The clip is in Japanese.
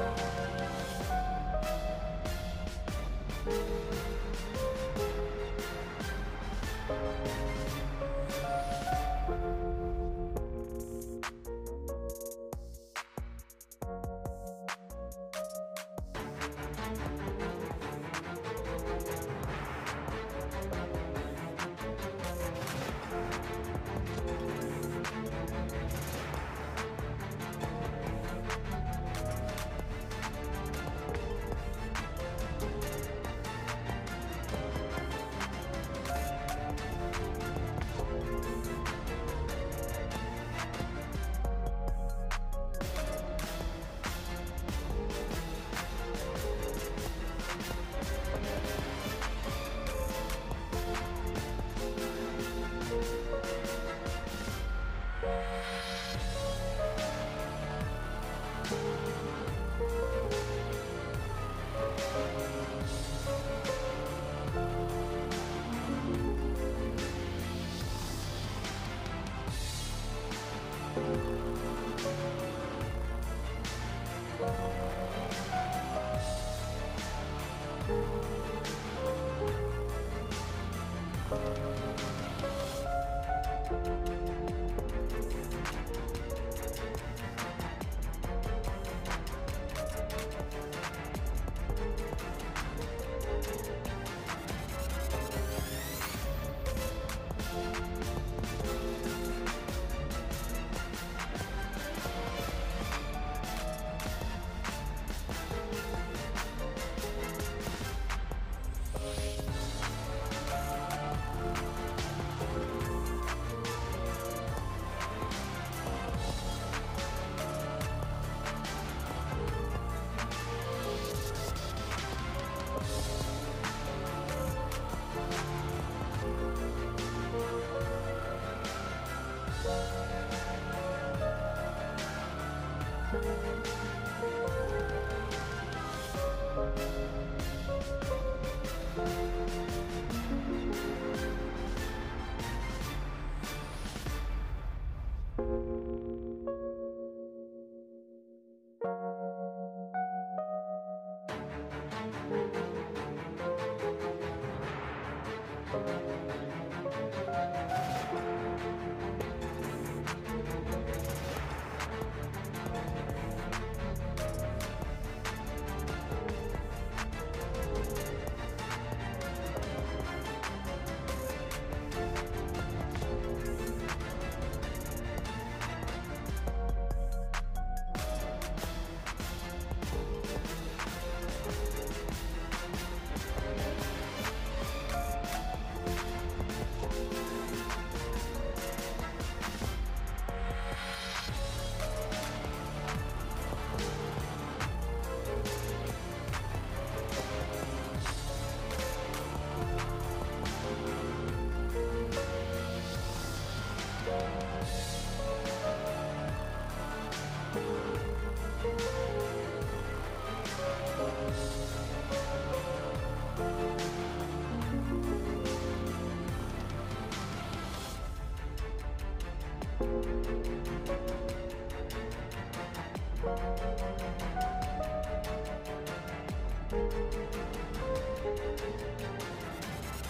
Bye.